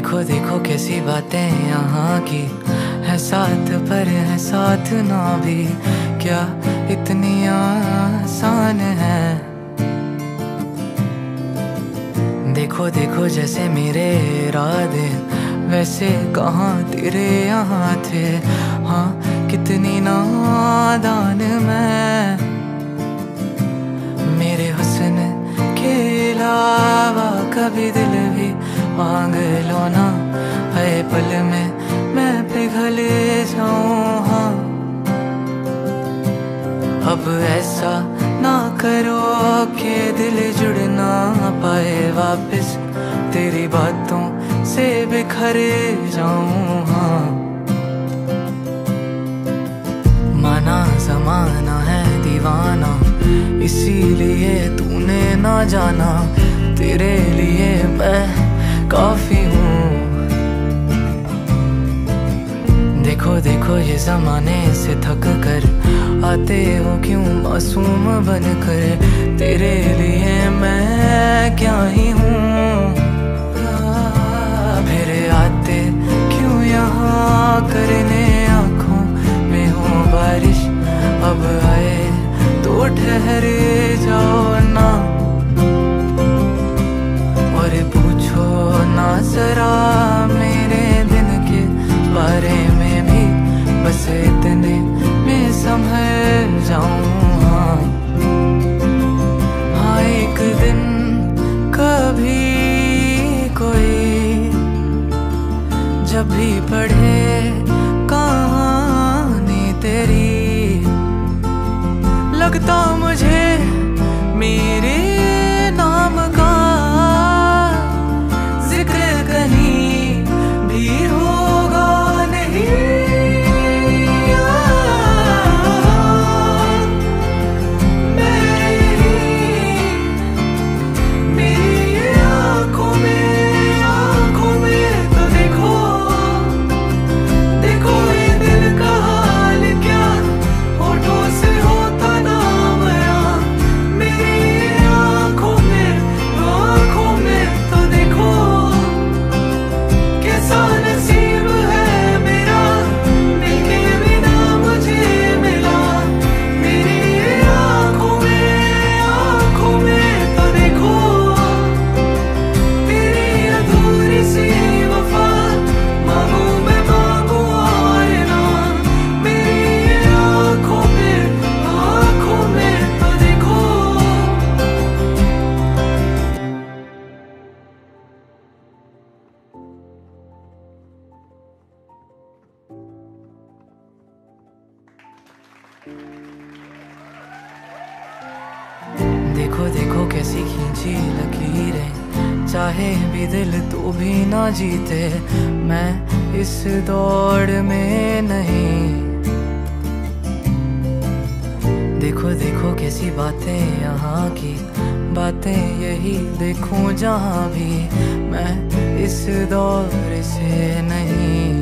देखो देखो कैसी बातें यहाँ की। है साथ पर, है साथ ना भी। क्या इतनी आसान है? देखो देखो जैसे मेरे इरादे, वैसे कहाँ तेरे यहाँ थे हाँ कितनी नादान मैं। मेरे हुस्न के अलावा कभी दिल मांग लो ना, है पल में मैं पिघल जाऊँ हाँ। अब ऐसा ना करो कि दिल जुड़ ना पाए वापस, तेरी बातों से बिखर जाऊँ हाँ। माना जमाना है दीवाना, इसीलिए तूने ना जाना, तेरे लिए मैं काफ़ी हूँ। देखो देखो ये जमाने से थक कर आते हो क्यों मासूम बन कर तेरे लिए मैं क्या ही हूँ? फिर आते क्यों यहाँ करने आँखों में हो बारिश? अब आए तो ठहरे संभल जाऊँ। हाँ हाँ एक दिन कभी कोई जब भी पढ़े कहानी तेरी लगता देखो देखो कैसी खींची लकीरें। चाहे भी दिल तो भी ना जीते, मैं इस दौड़ में नहीं। देखो देखो कैसी बातें यहाँ की। बातें यही देखूँ जहाँ भी, मैं इस दौर से नहीं।